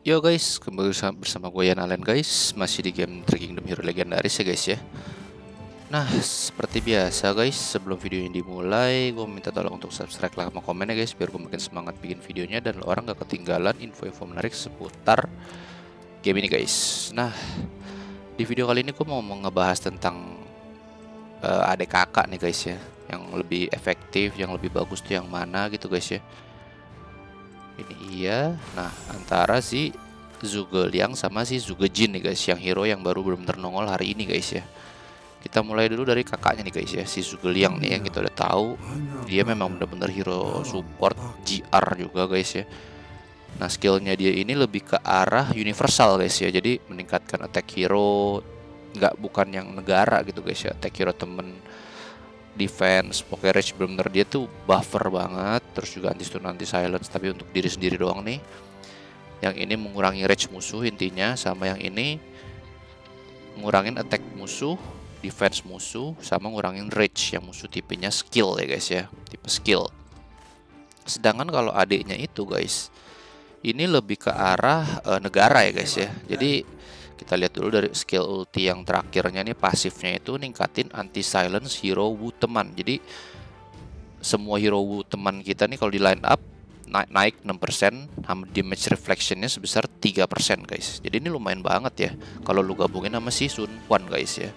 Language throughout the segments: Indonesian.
Yo guys, kembali bersama gue Yan Allen guys. Masih di game The Kingdom Hero Legendaris ya guys ya. Nah, seperti biasa guys Sebelum video ini dimulai Gue minta tolong untuk subscribe, like, sama komen ya guys Biar gue makin semangat bikin videonya Dan orang gak ketinggalan info-info menarik seputar game ini guys. Nah, di video kali ini gue mau ngebahas tentang uh, Adik kakak nih guys ya. Yang lebih efektif, yang lebih bagus tuh yang mana gitu guys ya ini iya. Nah antara si Zugeliang sama si Zugejin nih guys. Yang hero yang baru belum ternongol hari ini guys ya. Kita mulai dulu dari kakaknya nih guys ya. Si Zugeliang nih yang kita udah tahu dia memang benar-benar hero support GR juga guys ya. Nah skillnya dia ini lebih ke arah universal guys ya. Jadi meningkatkan attack hero nggak bukan yang negara gitu guys ya. Attack hero temen defense pokoknya rage bener dia tuh buffer banget terus juga anti stun anti silence tapi untuk diri sendiri doang nih. Yang ini mengurangi rage musuh intinya sama yang ini ngurangin attack musuh defense musuh sama ngurangin rage yang musuh tipenya skill ya guys ya tipe skill. Sedangkan kalau adiknya itu guys ini lebih ke arah uh, negara ya guys ya. Jadi kita lihat dulu dari skill ulti yang terakhirnya nih pasifnya itu ningkatin anti silence hero wu teman. Jadi semua hero wu teman kita nih kalau di line up naik naik 6% sama damage reflectionnya sebesar 3% guys. Jadi ini lumayan banget ya kalau lu gabungin sama si Sun Quan guys ya.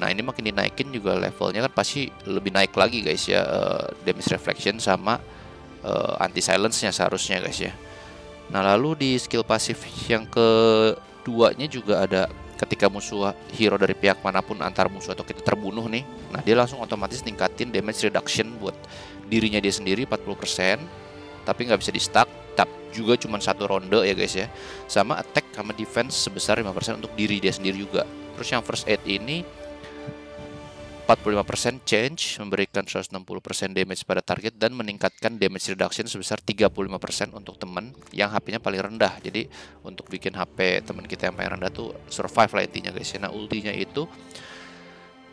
Nah, ini makin dinaikin juga levelnya kan pasti lebih naik lagi guys ya uh, damage reflection sama uh, eh, anti silence-nya seharusnya guys ya. Nah, lalu di skill pasif yang ke duanya juga ada ketika musuh hero dari pihak mana pun antar musuh atau kita terbunuh nih nah dia langsung otomatis tingkatin damage reduction buat dirinya dia sendiri 40% tapi nggak bisa di stuck tap juga cuma satu ronde ya guys ya. Sama attack sama defense sebesar 5% untuk diri dia sendiri juga. Terus yang first aid ini 45% change memberikan 160% damage pada target dan meningkatkan damage reduction sebesar 35% untuk teman yang HP-nya paling rendah. Jadi untuk bikin HP teman kita yang paling rendah tuh survive lah intinya guys. Nah ultinya itu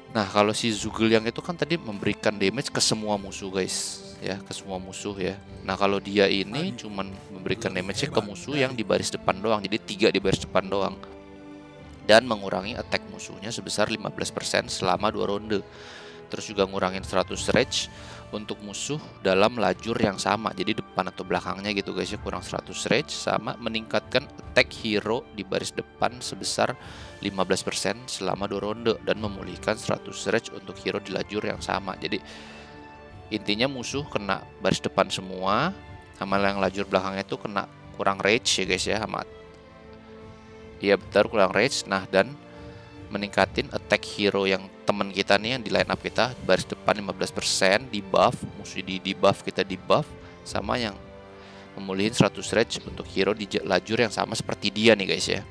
Nah kalau si Zugel yang itu kan tadi memberikan damage ke semua musuh guys ya ke semua musuh ya. Nah kalau dia ini cuman memberikan damage ke musuh yang di baris depan doang. Jadi tiga di baris depan doang dan mengurangi attack musuhnya sebesar 15% selama dua ronde. Terus juga ngurangin 100 rage untuk musuh dalam lajur yang sama. Jadi depan atau belakangnya gitu guys ya kurang 100 rage sama meningkatkan attack hero di baris depan sebesar 15% selama dua ronde dan memulihkan 100 rage untuk hero di lajur yang sama. Jadi intinya musuh kena baris depan semua sama yang lajur belakangnya itu kena kurang rage ya guys ya sama Iya betul kurang rage. Nah dan meningkatin attack hero yang teman kita nih yang di line up kita baris depan 15% di buff musuh di di buff kita di buff sama yang memulihin 100 rage untuk hero di lajur yang sama seperti dia nih guys ya.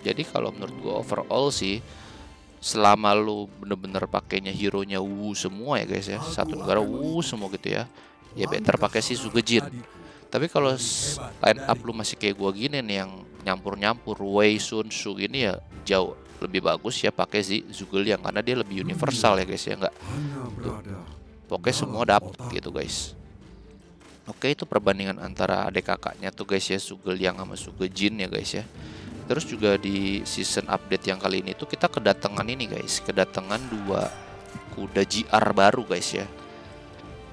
Jadi kalau menurut gua overall sih selama lu bener-bener pakainya hero nya wu semua ya guys ya satu negara wu semua gitu ya ya better pakai si Sugejin tapi kalau line up lu masih kayak gua gini nih yang nyampur-nyampur Wei Sun Su ini ya jauh lebih bagus ya pakai si Zugel yang karena dia lebih universal ya guys ya nggak pokoknya semua dapat gitu guys. Oke itu perbandingan antara adik kakaknya tuh guys ya Zugel yang sama Jin ya guys ya. Terus juga di season update yang kali ini tuh kita kedatangan ini guys kedatangan dua kuda GR baru guys ya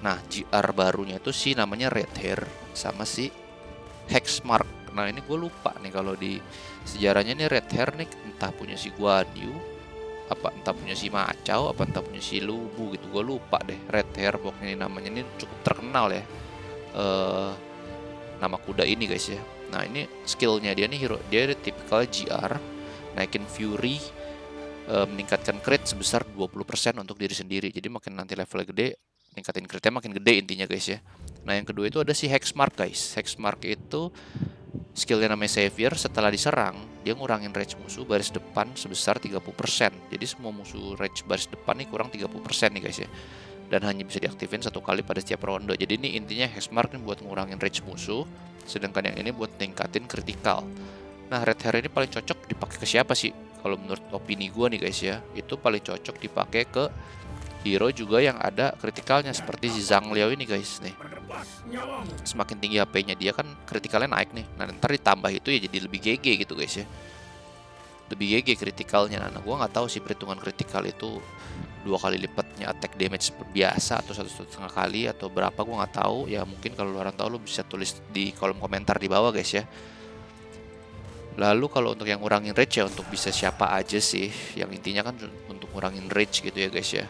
nah GR barunya itu sih namanya Red Hair sama si Hexmark Nah ini gue lupa nih kalau di sejarahnya nih Red Hair nih entah punya si Guan Yu apa entah punya si Macau apa entah punya si Lubu gitu. Gue lupa deh Red Hair pokoknya ini namanya ini cukup terkenal ya. Uh, nama kuda ini guys ya. Nah ini skillnya dia nih hero dia tipikal GR naikin Fury uh, meningkatkan crit sebesar 20% untuk diri sendiri. Jadi makin nanti levelnya gede ningkatin critnya makin gede intinya guys ya. Nah yang kedua itu ada si Hexmark guys. Hexmark itu skillnya namanya Savior setelah diserang dia ngurangin range musuh baris depan sebesar 30% jadi semua musuh range baris depan nih kurang 30% nih guys ya. Dan hanya bisa diaktifin satu kali pada setiap ronde. Jadi ini intinya Hexmark nih buat ngurangin range musuh sedangkan yang ini buat tingkatin kritikal. Nah Red Hair ini paling cocok dipakai ke siapa sih? Kalau menurut opini gue nih guys ya itu paling cocok dipakai ke hero juga yang ada kritikalnya seperti si Zhang Liao ini guys nih. Semakin tinggi HP-nya dia kan kritikalnya naik nih. Nah ntar ditambah itu ya jadi lebih GG gitu guys ya. Lebih GG kritikalnya. Nah gue nggak tahu sih perhitungan kritikal itu dua kali lipatnya attack damage biasa atau satu setengah kali atau berapa gue nggak tahu. Ya mungkin kalau lu orang tahu lu bisa tulis di kolom komentar di bawah guys ya. Lalu kalau untuk yang ngurangin rage ya untuk bisa siapa aja sih? Yang intinya kan untuk ngurangin rage gitu ya guys ya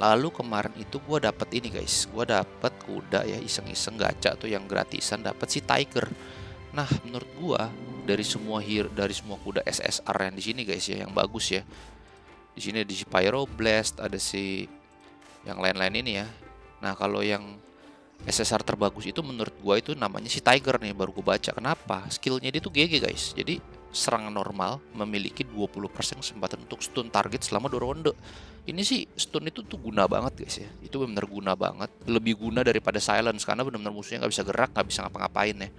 lalu kemarin itu gue dapet ini guys. Gue dapet kuda ya iseng-iseng gacha tuh yang gratisan. Dapet si tiger. Nah menurut gue dari semua hir dari semua kuda SSR yang di sini guys ya yang bagus ya. Di sini ada si Pyroblast ada si yang lain-lain ini ya. Nah kalau yang SSR terbagus itu menurut gua itu namanya si Tiger nih baru gua baca. Kenapa? Skillnya dia tuh GG guys. Jadi serangan normal memiliki 20% kesempatan untuk stun target selama dua ronde. Ini sih stun itu tuh guna banget guys ya. Itu benar guna banget. Lebih guna daripada silence karena benar-benar musuhnya nggak bisa gerak nggak bisa ngapa-ngapain ya.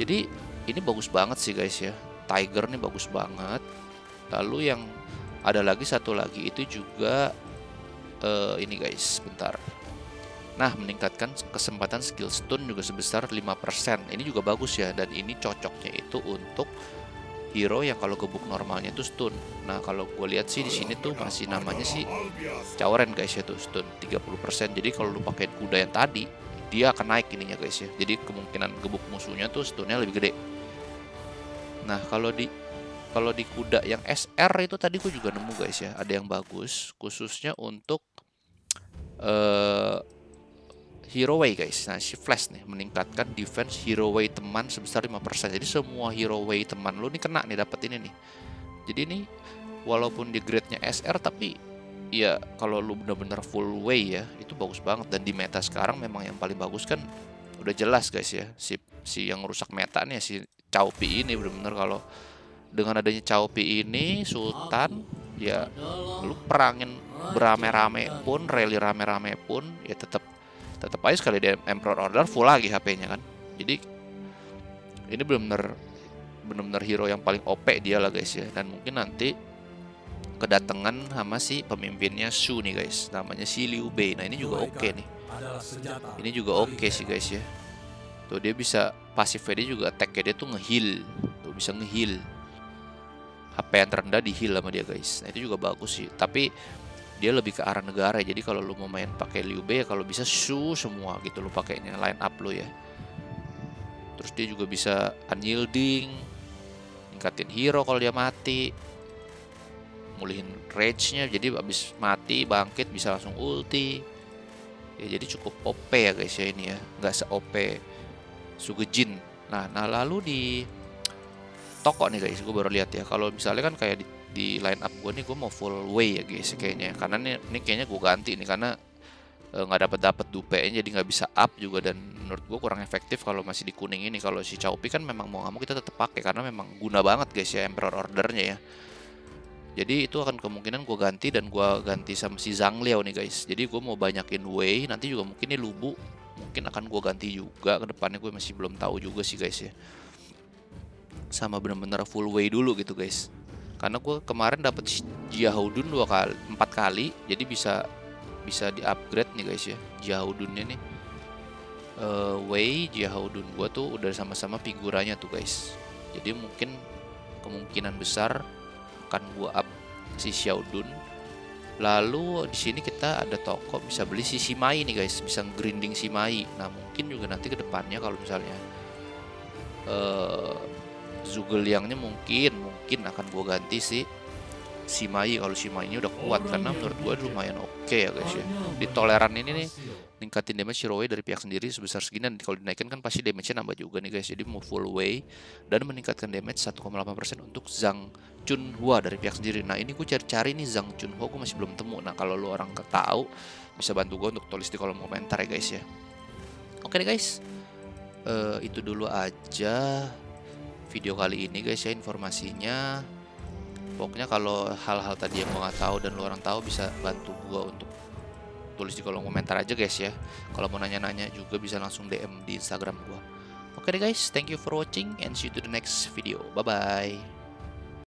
Jadi ini bagus banget sih guys ya. Tiger nih bagus banget. Lalu yang ada lagi satu lagi itu juga uh, ini guys bentar nah meningkatkan kesempatan skill stun juga sebesar 5% ini juga bagus ya dan ini cocoknya itu untuk hero yang kalau gebuk normalnya itu stun. Nah kalau gue lihat sih di sini tuh masih namanya sih cawaran guys ya tuh stun 30% jadi kalau lu pakai kuda yang tadi dia akan naik ininya guys ya. Jadi kemungkinan gebuk musuhnya tuh stunnya lebih gede. Nah, kalau di kalau di kuda yang SR itu tadi gue juga nemu guys ya, ada yang bagus khususnya untuk Hero Way guys. Nah, si Flash nih meningkatkan defense Hero Way teman sebesar 5%. Jadi semua Hero Way teman lu nih kena nih dapat ini nih. Jadi ini walaupun di grade-nya SR tapi ya kalau lu bener-bener full way ya, itu bagus banget dan di meta sekarang memang yang paling bagus kan udah jelas guys ya. Si si yang rusak meta nih si Chaupi ini bener-bener kalau dengan adanya Chaupi ini Sultan ya lu perangin berame-rame pun rally rame-rame pun ya tetap tetap aja sekali di Emperor Order full lagi HP-nya kan. Jadi ini benar-benar benar-benar hero yang paling OP dia lah guys ya. Dan mungkin nanti kedatangan sama si pemimpinnya Shu nih guys. Namanya si Liu Bei. Nah ini juga oke okay nih. Ini juga oke okay sih guys ya. Tuh dia bisa pasifnya dia juga attack dia tuh ngeheal. Tuh bisa ngeheal. HP yang terendah di heal sama dia guys. Nah itu juga bagus sih. Tapi dia lebih ke arah negara. Jadi kalau lu mau main pakai Liu Bei ya kalau bisa su semua gitu lu pakainya line up lu ya. Terus dia juga bisa unyielding ningkatin hero kalau dia mati mulihin rage-nya. Jadi abis mati bangkit bisa langsung ulti. Ya jadi cukup OP ya guys ya ini ya. Nggak se OP Sugejin. Nah, nah lalu di toko nih guys, gue baru lihat ya. Kalau misalnya kan kayak di, di line up gue nih, gue mau full way ya guys kayaknya. Karena nih, ini kayaknya gue ganti nih karena eh, nggak e, dapat dapat dupe-nya jadi nggak bisa up juga dan menurut gue kurang efektif kalau masih di kuning ini. Kalau si Chaupi kan memang mau nggak kita tetap pakai karena memang guna banget guys ya Emperor Ordernya ya. Jadi itu akan kemungkinan gue ganti dan gue ganti sama si Zhang Liao nih guys. Jadi gue mau banyakin way, nanti juga mungkin ini Lubu mungkin akan gue ganti juga ke depannya gue masih belum tahu juga sih guys ya sama bener-bener full way dulu gitu guys karena gue kemarin dapet Jiahodun dua kali empat kali jadi bisa bisa di upgrade nih guys ya Jiahodunnya nih. Uh, way Jiahodun gue tuh udah sama-sama figuranya tuh guys. Jadi mungkin kemungkinan besar akan gue up si Xiaodun. Lalu di sini kita ada toko bisa beli si Simai nih guys, bisa grinding Simai. Nah mungkin juga nanti ke depannya kalau misalnya uh, Zugeliangnya mungkin mungkin akan gue ganti si Simai kalau Simai ini udah kuat karena menurut gue lumayan oke okay ya guys ya. Di toleran ini nih ningkatin damage Shiroway dari pihak sendiri sebesar segini dan kalau dinaikkan kan pasti damage-nya nambah juga nih guys. Jadi mau full way dan meningkatkan damage 1,8% untuk Zhang Chunhua dari pihak sendiri. Nah ini gue cari-cari nih Zhang Chunhua gue masih belum temu. Nah kalau lu orang tahu bisa bantu gue untuk tulis di kolom komentar ya guys ya. Oke deh guys, uh, itu dulu aja video kali ini guys ya informasinya. Pokoknya kalau hal-hal tadi yang gue nggak tahu dan lu orang tahu bisa bantu gue untuk tulis di kolom komentar aja guys ya. Kalau mau nanya-nanya juga bisa langsung DM di Instagram gua. Oke deh guys, thank you for watching and see you to the next video. Bye bye.